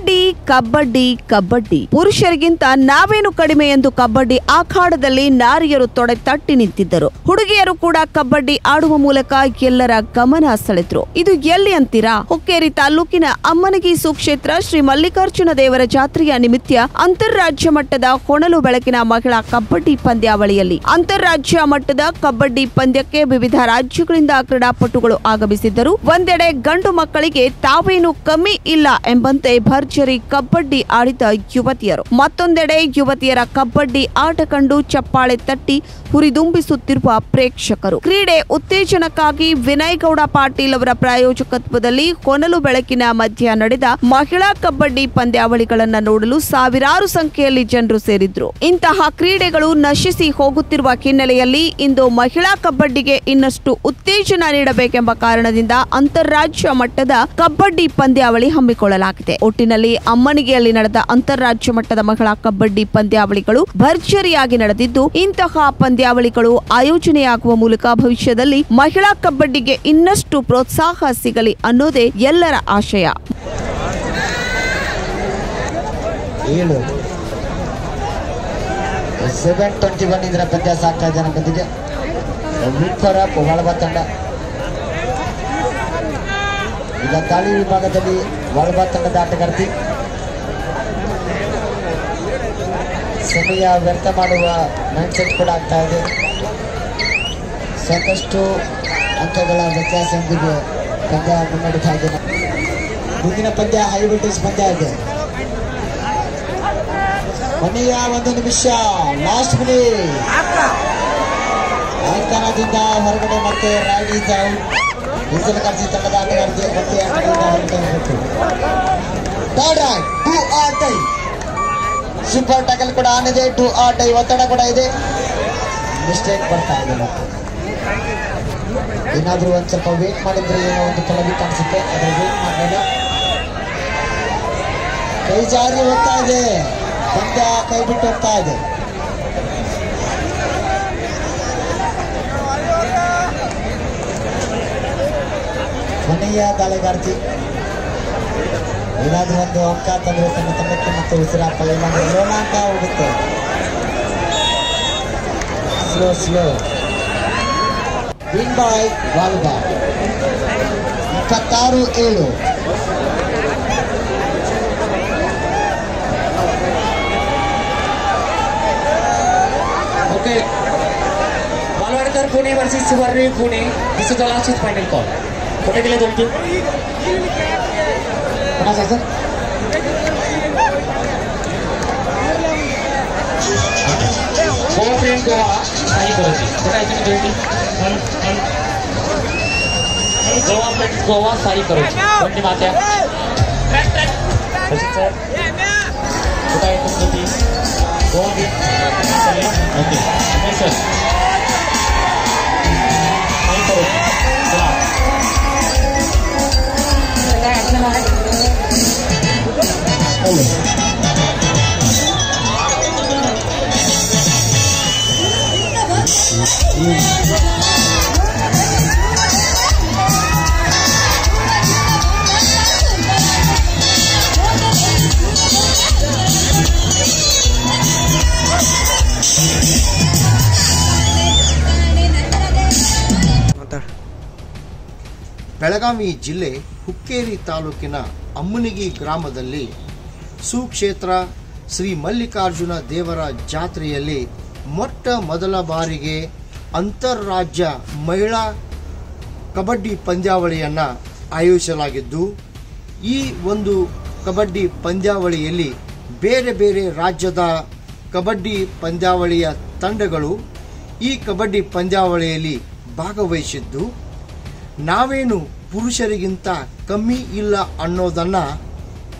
ಕಬಡ್ಡಿ ಕಬಡ್ಡಿ ಕಬಡ್ಡಿ. ಪುರುಷರಿಗಿಂತ ನಾವೇನು ಕಡಿಮೆ ಎಂದು ಕಬಡ್ಡಿ ಆಖಾಡದಲ್ಲಿ ನಾರಿಯರು ತೊಡೆ ತಟ್ಟಿ ನಿಂತಿದ್ದರು. ಹುಡುಗಿಯರು ಕೂಡ ಕಬಡ್ಡಿ ಆಡುವ ಮೂಲಕ ಎಲ್ಲರ ಗಮನ ಸೆಳೆದ್ರು. ಇದು ಎಲ್ಲಿ ಅಂತೀರಾ? ಹುಕ್ಕೇರಿ ತಾಲೂಕಿನ ಅಮ್ಮನಗಿ ಸುಕ್ಷೇತ್ರ ಶ್ರೀ ಮಲ್ಲಿಕಾರ್ಜುನ ದೇವರ ಜಾತ್ರೆಯ ನಿಮಿತ್ತ ಅಂತಾರಾಜ್ಯ ಮಟ್ಟದ ಕೊಣಲು ಬೆಳಕಿನ ಮಹಿಳಾ ಕಬಡ್ಡಿ ಪಂದ್ಯಾವಳಿಯಲ್ಲಿ ಅಂತಾರಾಜ್ಯ ಮಟ್ಟದ ಕಬಡ್ಡಿ ಪಂದ್ಯಕ್ಕೆ ವಿವಿಧ ರಾಜ್ಯಗಳಿಂದ ಕ್ರೀಡಾಪಟುಗಳು ಆಗಮಿಸಿದ್ದರು. ಒಂದೆಡೆ ಗಂಡು ಮಕ್ಕಳಿಗೆ ತಾವೇನು ಕಮ್ಮಿ ಇಲ್ಲ ಎಂಬಂತೆ ಭರ್ಜರಿ ಕಬಡ್ಡಿ ಆಡಿದ ಯುವತಿಯರು. ಮತ್ತೊಂದೆಡೆ ಯುವತಿಯರ ಕಬಡ್ಡಿ ಆಟ ಕಂಡು ಚಪ್ಪಾಳೆ ತಟ್ಟಿ ಹುರಿದುಂಬಿಸುತ್ತಿರುವ ಪ್ರೇಕ್ಷಕರು. ಕ್ರೀಡೆ ಉತ್ತೇಜನಕ್ಕಾಗಿ ವಿನಯ್ ಗೌಡ ಪಾಟೀಲ್ ಅವರ ಪ್ರಾಯೋಜಕತ್ವದಲ್ಲಿ ಕೊನಲು ಬೆಳಕಿನ ಮಧ್ಯ ನಡೆದ ಮಹಿಳಾ ಕಬಡ್ಡಿ ಪಂದ್ಯಾವಳಿಗಳನ್ನ ನೋಡಲು ಸಾವಿರಾರು ಸಂಖ್ಯೆಯಲ್ಲಿ ಜನರು ಸೇರಿದ್ರು. ಇಂತಹ ಕ್ರೀಡೆಗಳು ನಶಿಸಿ ಹೋಗುತ್ತಿರುವ ಹಿನ್ನೆಲೆಯಲ್ಲಿ ಇಂದು ಮಹಿಳಾ ಕಬಡ್ಡಿಗೆ ಇನ್ನಷ್ಟು ಉತ್ತೇಜನ ನೀಡಬೇಕೆಂಬ ಕಾರಣದಿಂದ ಅಂತಾರಾಜ್ಯ ಮಟ್ಟದ ಕಬಡ್ಡಿ ಪಂದ್ಯಾವಳಿ ಹಮ್ಮಿಕೊಳ್ಳಲಾಗಿದೆ. ಒಟ್ಟಿನಲ್ಲಿ ಅಮ್ಮನಿಗೆಯಲ್ಲಿ ನಡೆದ ಅಂತಾರಾಜ್ಯ ಮಟ್ಟದ ಮಹಿಳಾ ಕಬಡ್ಡಿ ಪಂದ್ಯಾವಳಿಗಳು ಭರ್ಜರಿಯಾಗಿ ನಡೆದಿದ್ದು, ಇಂತಹ ಪಂದ್ಯಾವಳಿಗಳು ಆಯೋಜನೆಯಾಗುವ ಮೂಲಕ ಭವಿಷ್ಯದಲ್ಲಿ ಮಹಿಳಾ ಕಬಡ್ಡಿಗೆ ಇನ್ನಷ್ಟು ಪ್ರೋತ್ಸಾಹ ಸಿಗಲಿ ಅನ್ನೋದೇ ಎಲ್ಲರ ಆಶಯ. ಸೆವೆನ್ ಟ್ವೆಂಟಿ ಒನ್ ಇದರ ಪಂದ್ಯ ಸಾಕ್ತಾ ಜನ ಬಂದಿದೆ ವಿಕ್ಟರ ಹೊಳಬ ತಂಡ. ಈಗ ತಾಳಿ ವಿಭಾಗದಲ್ಲಿ ಹೊಳಬ ತಂಡದ ಆಟಗಾರ್ತಿ. ಸಮಯ ವ್ಯರ್ಥ ಮಾಡುವ ಮೈಂಡ್ಸೆಟ್ ಕೂಡ ಆಗ್ತಾ ಇದೆ. ಸಾಕಷ್ಟು ಅಂಕಗಳ ವ್ಯತ್ಯಾಸದೊಂದಿಗೆ ಪಂದ್ಯ ಮುನ್ನಡೀತಾ ಇದೆ ಮುಂದಿನ ಪಂದ್ಯ ಹೈ ವೋಲ್ಟೇಜ್ ಪಂದ್ಯ ಇದೆ ಕೊನೆಯ ಒಂದು ನಿಮಿಷ ಲಾಸ್ಟ್ ಮಿನಿಟ್ ಅಂಕಣದಿಂದ ಹೊರಗಡೆ ಮತ್ತೆ ರಾಣಿ ಕರ್ಜಿ ತಂಡದ ಆಟಗಾರ್ತಿ ಮತ್ತೆ ಅಂಕಣದಿಂದ ಹೊರಗಡೆ ಸೂಪರ್ ಟ್ಯಾಕಲ್ ಕೂಡ ಆನ್ ಇದೆ ಟು ಆರ್ ಟೈ ಒತ್ತಡ ಕೂಡ ಇದೆ ಮಿಸ್ಟೇಕ್ ಬರ್ತಾ ಇದೆ ಮತ್ತೆ ಏನಾದ್ರೂ ಒಂದ್ ಸ್ವಲ್ಪ ವೇಟ್ ಮಾಡಿದ್ರೆ ಏನೋ ಒಂದು ಫಲವಿ ಕಾಣಿಸುತ್ತೆ ಅದ್ರ ವೇಟ್ ಮಾಡಬೇಡ ಕೈ ಜಾರಿ ಹೋಗ್ತಾ ಇದೆ ಪಂದ್ಯ ಕೈ ಬಿಟ್ಟು ಹೋಗ್ತಾ ಇದೆ ಕೊನೆಯ ದಾಳಿಗಾರ್ತಿ ಏನಾದ್ರೂ ಒಂದು ಅಂಕ ತಂದ್ರೆ ತನ್ನ ತಂಡಕ್ಕೆ ಮತ್ತೆ ಉಸಿರಾಟ ಇಲ್ಲಾಂದ್ರೆ ಲೋಣ ಅಂಕ ಹೋಗುತ್ತೆ slow slow win by volleyball ಇಪ್ಪತ್ತಾರು ಏಳು Okay. Walwadkar Pune versus Suvarni Pune. This is the last final call. कुठे गेले दोन 離さず。後転後はサイコロジー。答えてみてみ。後転後はサイコロジー。本は待て。こっちは。答えてみては。後転。OK。ナイス。ಬೆಳಗಾವಿ ಜಿಲ್ಲೆ ಹುಕ್ಕೇರಿ ತಾಲೂಕಿನ ಅಮ್ಮನಿಗಿ ಗ್ರಾಮದಲ್ಲಿ ಸುಕ್ಷೇತ್ರ ಶ್ರೀ ಮಲ್ಲಿಕಾರ್ಜುನ ದೇವರ ಜಾತ್ರೆಯಲ್ಲಿ ಮೊಟ್ಟ ಮೊದಲ ಬಾರಿಗೆ ಅಂತಾರಾಜ್ಯ ಮಹಿಳಾ ಕಬಡ್ಡಿ ಪಂದ್ಯಾವಳಿಯನ್ನು ಆಯೋಜಿಸಲಾಗಿದ್ದು, ಈ ಒಂದು ಕಬಡ್ಡಿ ಪಂದ್ಯಾವಳಿಯಲ್ಲಿ ಬೇರೆ ಬೇರೆ ರಾಜ್ಯದ ಕಬಡ್ಡಿ ಪಂದ್ಯಾವಳಿಯ ತಂಡಗಳು ಈ ಕಬಡ್ಡಿ ಪಂದ್ಯಾವಳಿಯಲ್ಲಿ ಭಾಗವಹಿಸಿದ್ದು, ನಾವೇನು ಪುರುಷರಿಗಿಂತ ಕಮ್ಮಿ ಇಲ್ಲ ಅನ್ನೋದನ್ನ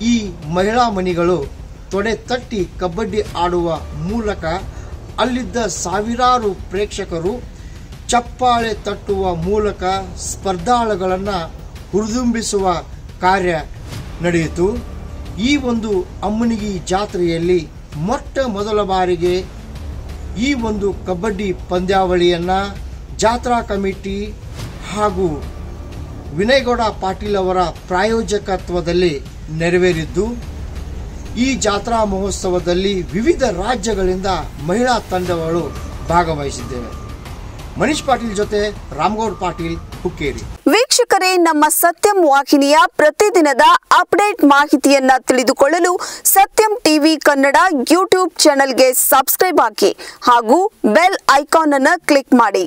ಈ ಮಹಿಳಾ ಮಣಿಗಳು ತೊಡೆ ತಟ್ಟಿ ಕಬಡ್ಡಿ ಆಡುವ ಮೂಲಕ ಅಲ್ಲಿದ್ದ ಸಾವಿರಾರು ಪ್ರೇಕ್ಷಕರು ಚಪ್ಪಾಳೆ ತಟ್ಟುವ ಮೂಲಕ ಸ್ಪರ್ಧಾಳುಗಳನ್ನು ಹುರಿದುಂಬಿಸುವ ಕಾರ್ಯ ನಡೆಯಿತು. ಈ ಒಂದು ಅಮ್ಮನಿಗಿ ಜಾತ್ರೆಯಲ್ಲಿ ಮೊಟ್ಟ ಮೊದಲ ಬಾರಿಗೆ ಈ ಒಂದು ಕಬಡ್ಡಿ ಪಂದ್ಯಾವಳಿಯನ್ನು ಜಾತ್ರಾ ಕಮಿಟಿ ಹಾಗೂ ವಿನಯಗೌಡ ಪಾಟೀಲ್ ಅವರ ಪ್ರಾಯೋಜಕತ್ವದಲ್ಲಿ ನೆರವೇರಿದ್ದು, ಈ ಜಾತ್ರಾ ಮಹೋತ್ಸವದಲ್ಲಿ ವಿವಿಧ ರಾಜ್ಯಗಳಿಂದ ಮಹಿಳಾ ತಂಡಗಳು ಭಾಗವಹಿಸಿದ್ದೇವೆ. ಮನೀಶ್ ಪಾಟೀಲ್ ಜೊತೆ ರಾಮಗೌಡ್ ಪಾಟೀಲ್, ಹುಕ್ಕೇರಿ. ವೀಕ್ಷಕರೇ, ನಮ್ಮ ಸತ್ಯಂ ವಾಹಿನಿಯ ಪ್ರತಿದಿನದ ಅಪ್ಡೇಟ್ ಮಾಹಿತಿಯನ್ನ ತಿಳಿದುಕೊಳ್ಳಲು ಸತ್ಯಂ ಟಿವಿ ಕನ್ನಡ ಯೂಟ್ಯೂಬ್ ಚಾನೆಲ್ಗೆ ಸಬ್ಸ್ಕ್ರೈಬ್ ಹಾಕಿ ಹಾಗೂ ಬೆಲ್ ಐಕಾನ್ ಅನ್ನು ಕ್ಲಿಕ್ ಮಾಡಿ.